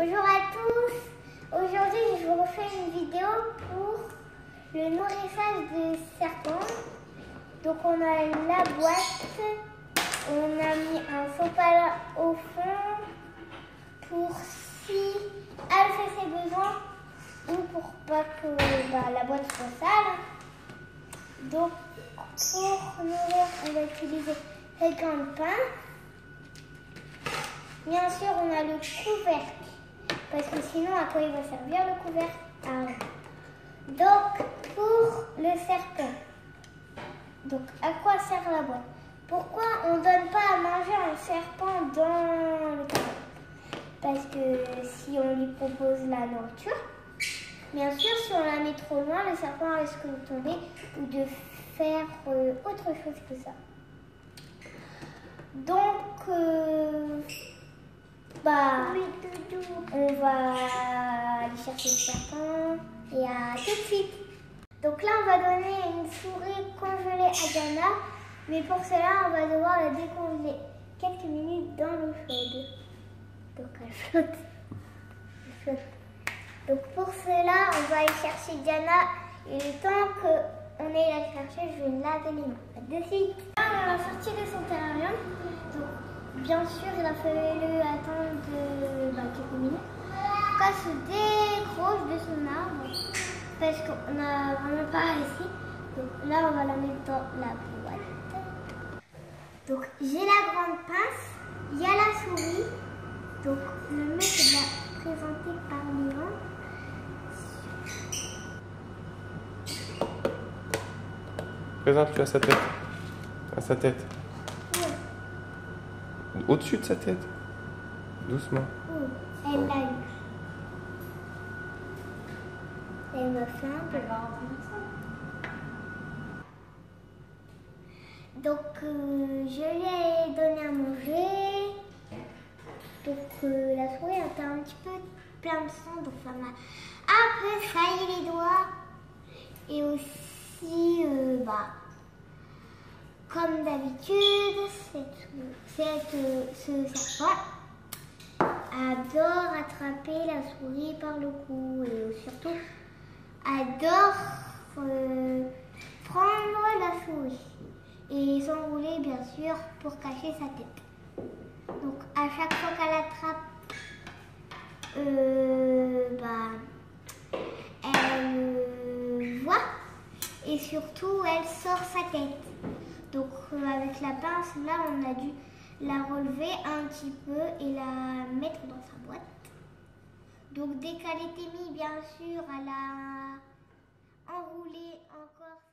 Bonjour à tous. Aujourd'hui, je vous refais une vidéo pour le nourrissage des serpents. Donc, on a la boîte. On a mis un sopalin au fond pour si elle fait ses besoins ou pour pas que bah, la boîte soit sale. Donc, pour nourrir, on va utiliser les grandes pinces. Bien sûr, on a le couvercle. Parce que sinon, à quoi il va servir le couvercle ah. Donc, pour le serpent. Donc, à quoi sert la boîte? Pourquoi on ne donne pas à manger un serpent dans le couvercle Parce que si on lui propose la nourriture, bien sûr, si on la met trop loin, le serpent risque de tomber ou de faire euh, autre chose que ça. Donc, euh, on va aller chercher le serpent et à tout de suite. Donc là, on va donner une souris congelée à Diana, mais pour cela, on va devoir la décongeler quelques minutes dans l'eau chaude. Donc elle flotte. elle flotte. Donc pour cela, on va aller chercher Diana et le temps qu'on ait la chercher, je vais laver les mains. De suite. Là, on l'a sorti de son terrarium. Donc bien sûr, il a fallu attendre bah, quelques minutes pour qu'elle se décroche de son arbre parce qu'on n'a vraiment pas réussi. Donc là, on va la mettre dans la boîte. Donc j'ai la grande pince, il y a la souris. Donc le mec va présenter par Léon. Présente-lui à sa tête. À sa tête. Au-dessus de sa tête. Doucement. Elle l'a eu. Elle me fait un peu Donc, euh, je lui ai donné à manger. Donc, euh, la souris était un petit peu plein de sang, donc ça m'a un peu failli les doigts. Et aussi, euh, bah, comme d'habitude, ce serpent adore attraper la souris par le cou et surtout adore euh, prendre la souris et s'enrouler bien sûr pour cacher sa tête. Donc à chaque fois qu'elle attrape, euh, bah, elle voit et surtout elle sort sa tête. Donc euh, avec la pince, là on a dû la relever un petit peu et la mettre dans sa boîte. Donc dès qu'elle était mise bien sûr, elle a enroulé encore.